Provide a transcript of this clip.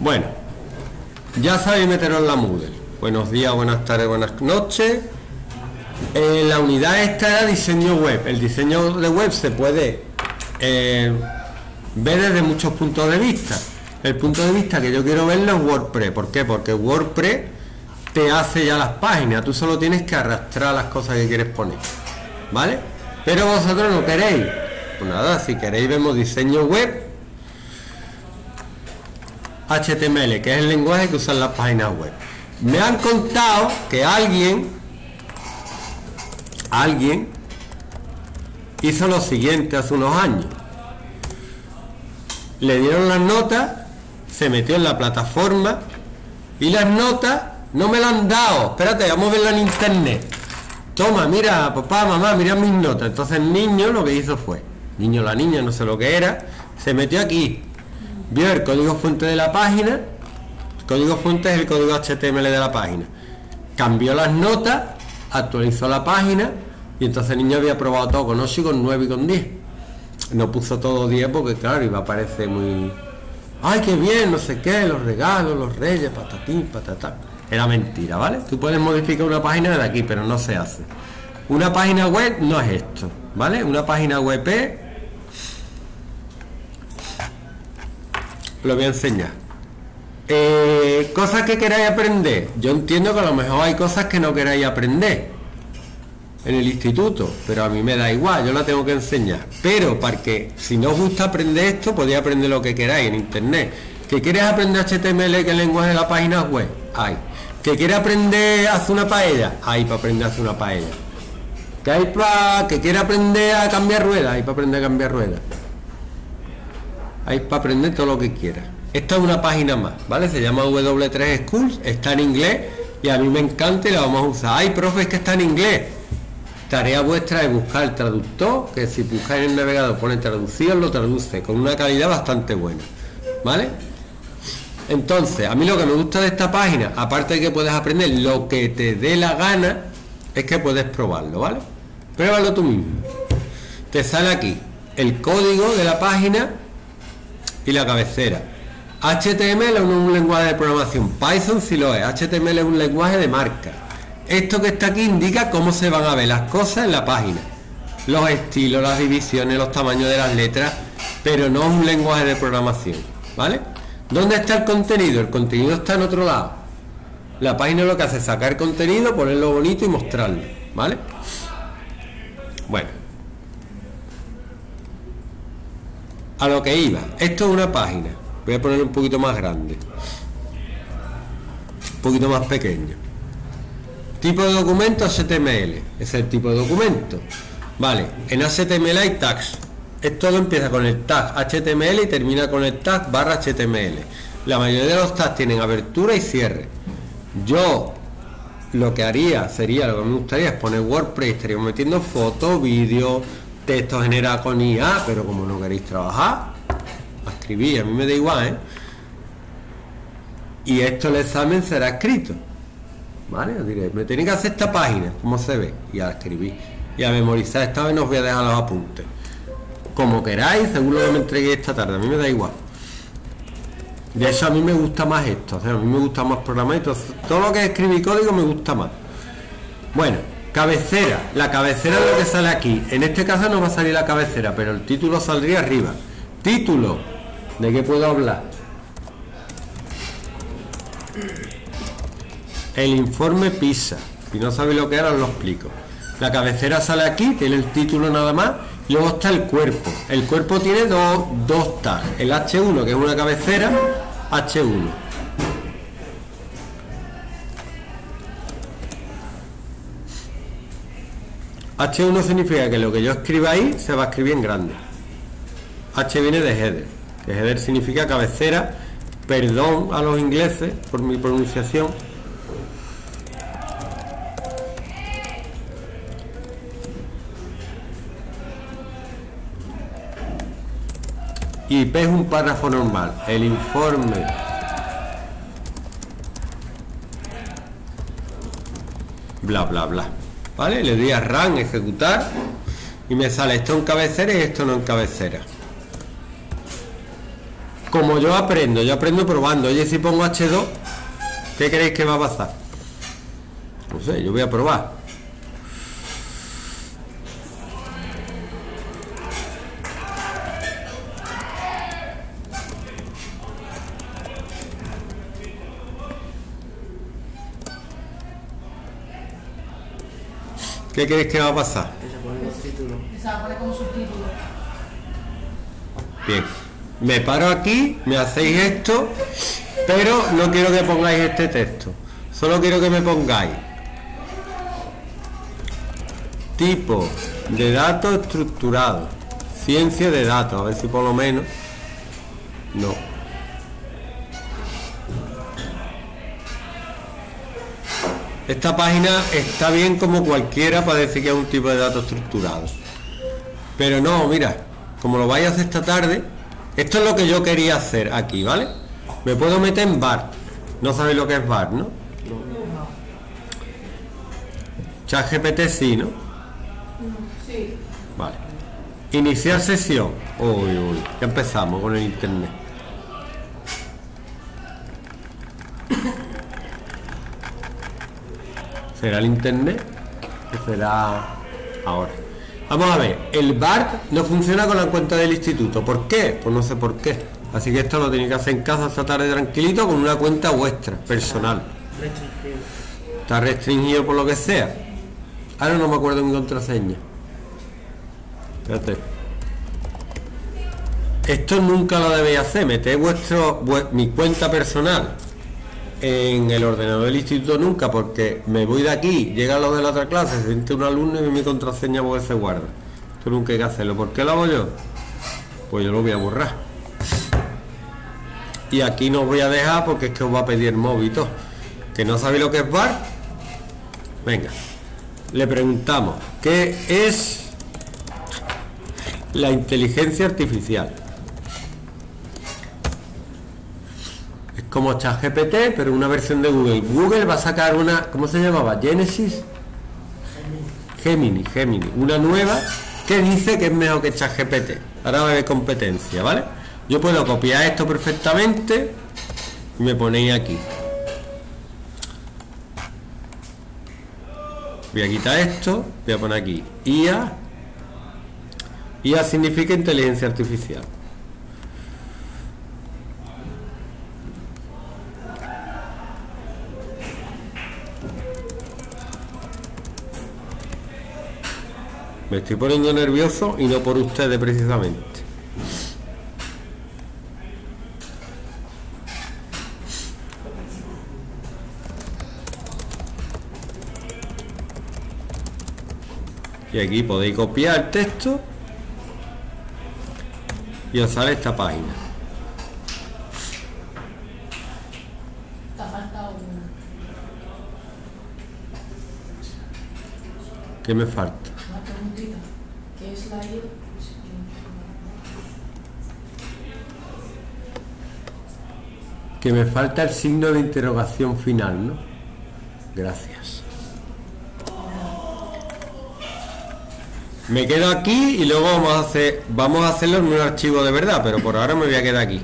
Bueno, ya sabéis meteros en la Moodle. Buenos días, buenas tardes, buenas noches. Eh, la unidad esta era diseño web. El diseño de web se puede eh, ver desde muchos puntos de vista. El punto de vista que yo quiero verlo es WordPress. ¿Por qué? Porque WordPress te hace ya las páginas. Tú solo tienes que arrastrar las cosas que quieres poner. ¿Vale? Pero vosotros no queréis. Pues nada, si queréis vemos diseño web HTML, que es el lenguaje que usan las páginas web. Me han contado que alguien, alguien hizo lo siguiente hace unos años. Le dieron las notas, se metió en la plataforma y las notas no me las han dado. Espérate, vamos a verlo en internet. Toma, mira, papá, mamá, mira mis notas. Entonces el niño lo que hizo fue, niño la niña, no sé lo que era, se metió aquí, vio el código fuente de la página, el código fuente es el código HTML de la página, cambió las notas, actualizó la página y entonces el niño había probado todo con 8 y con 9 y con 10. No puso todo 10 porque claro, iba a parecer muy... ¡Ay, qué bien! No sé qué, los regalos, los reyes, patatín, patatá. Era mentira, ¿vale? Tú puedes modificar una página de aquí, pero no se hace. Una página web no es esto, ¿vale? Una página web lo voy a enseñar. Eh, cosas que queráis aprender. Yo entiendo que a lo mejor hay cosas que no queráis aprender en el instituto, pero a mí me da igual, yo la tengo que enseñar. Pero para que si no os gusta aprender esto, podéis aprender lo que queráis en internet. ¿Que quieres aprender HTML, que lenguaje de la página web? Hay. ¿Que quieres aprender a hacer una paella? Hay para aprender a hacer una paella. ¿Que hay para que quiere aprender a cambiar ruedas? Hay para aprender a cambiar ruedas hay para aprender todo lo que quiera. Esta es una página más, ¿vale? Se llama W3 Schools, está en inglés y a mí me encanta y la vamos a usar. Hay profes que está en inglés. Tarea vuestra es buscar el traductor, que si buscáis en el navegador pone traducido, lo traduce con una calidad bastante buena, ¿vale? Entonces, a mí lo que me gusta de esta página, aparte de que puedes aprender lo que te dé la gana, es que puedes probarlo, ¿vale? Pruébalo tú mismo. Te sale aquí el código de la página y la cabecera. HTML es un lenguaje de programación, Python si lo es, HTML es un lenguaje de marca. Esto que está aquí indica cómo se van a ver las cosas en la página. Los estilos, las divisiones, los tamaños de las letras, pero no es un lenguaje de programación, ¿vale? ¿Dónde está el contenido? El contenido está en otro lado. La página lo que hace es sacar contenido, ponerlo bonito y mostrarlo, ¿vale? Bueno, a lo que iba. Esto es una página. Voy a ponerlo un poquito más grande. Un poquito más pequeño. Tipo de documento HTML. Es el tipo de documento. Vale, en HTML hay tags. Esto empieza con el tag HTML y termina con el tag barra HTML. La mayoría de los tags tienen abertura y cierre. Yo lo que haría sería, lo que me gustaría es poner WordPress, estaríamos metiendo fotos, vídeos, texto genera con IA, pero como no queréis trabajar, a escribir, a mí me da igual, ¿eh? Y esto el examen será escrito. ¿Vale? Os diré, me tenéis que hacer esta página, como se ve, y a escribir. Y a memorizar esta vez no os voy a dejar los apuntes. Como queráis, según lo que me entregué esta tarde, a mí me da igual. De hecho a mí me gusta más esto, a mí me gusta más programar, todo lo que es escribir código me gusta más. Bueno, Cabecera. La cabecera es lo que sale aquí. En este caso no va a salir la cabecera, pero el título saldría arriba. Título. ¿De qué puedo hablar? El informe PISA. Si no sabéis lo que era, os lo explico. La cabecera sale aquí, tiene el título nada más. Y luego está el cuerpo. El cuerpo tiene dos, dos tags. El H1, que es una cabecera, H1 H1 significa que lo que yo escriba ahí se va a escribir en grande. H viene de header, que header significa cabecera. Perdón a los ingleses por mi pronunciación. Y P es un párrafo normal. El informe bla bla bla. ¿Vale? Le doy a run, ejecutar y me sale esto en cabecera y esto no en cabecera. como yo aprendo, yo aprendo probando. Oye, si pongo H2, ¿qué creéis que va a pasar? No sé, yo voy a probar. ¿Qué crees que va a pasar? Se pone va a poner como subtítulo. Bien. Me paro aquí, me hacéis esto, pero no quiero que pongáis este texto. Solo quiero que me pongáis tipo de datos estructurado. Ciencia de datos, a ver si por lo menos. No. Esta página está bien como cualquiera para decir que es un tipo de datos estructurado. Pero no, mira, como lo vais a hacer esta tarde, esto es lo que yo quería hacer aquí, ¿vale? Me puedo meter en bar. No sabéis lo que es bar, ¿no? ChatGPT sí, ¿no? Sí. Vale. Iniciar sesión. Uy, uy, ya empezamos con el internet. ¿Será el internet? ¿O será ahora? Vamos a ver, el BART no funciona con la cuenta del instituto. ¿Por qué? Pues no sé por qué. Así que esto lo tenéis que hacer en casa esta tarde tranquilito con una cuenta vuestra, personal. Está restringido por lo que sea. Ahora no me acuerdo mi contraseña. Espérate. Esto nunca lo debéis hacer. Metéis vuestro, vue- mi cuenta personal en el ordenador del instituto nunca, porque me voy de aquí, llega lo de la otra clase, se siente un alumno y mi contraseña porque se guarda. Esto nunca hay que hacerlo. ¿Por qué lo hago yo? Pues yo lo voy a borrar. Y aquí no os voy a dejar porque es que os va a pedir móvil. ¿Que no sabéis lo que es bar? Venga. Le preguntamos, ¿qué es la inteligencia artificial? Como ChatGPT, pero una versión de Google. Google va a sacar una, ¿cómo se llamaba? Genesis. Gemini, Gemini, una nueva que dice que es mejor que ChatGPT. Ahora va a haber competencia, ¿vale? Yo puedo copiar esto perfectamente y me ponéis aquí. Voy a quitar esto, voy a poner aquí IA. IA significa inteligencia artificial. Me estoy poniendo nervioso y no por ustedes precisamente. Y aquí podéis copiar el texto y os sale esta página. ¿Qué me falta? Una preguntita. ¿Qué es la IA? Que me falta el signo de interrogación final, ¿no? Gracias. Me quedo aquí y luego vamos a hacer, vamos a hacerlo en un archivo de verdad, pero por ahora me voy a quedar aquí.